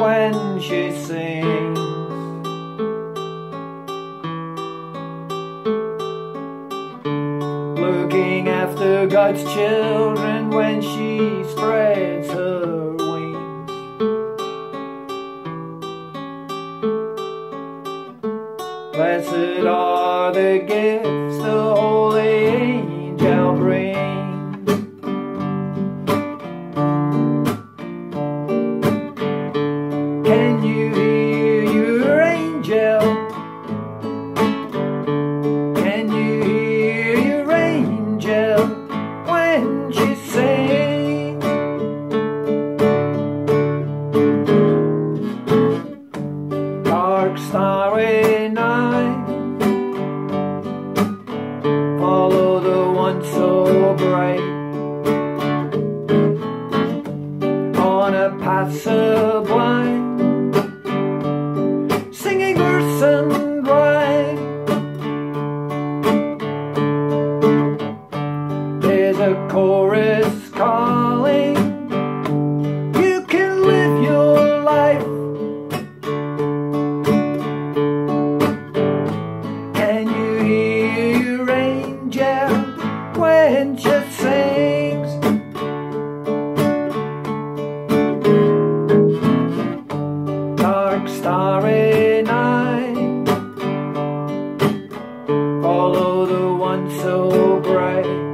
when she sings. Looking after God's children when she spreads her wings. Blessed are the gifts the Holy Can you hear your angel? Can you hear your angel when she sings? Dark starry night, follow the one so bright on a path sublime and rhyme. There's a chorus calling. You can live your life. Can you hear your angel when she sings? dark starry so bright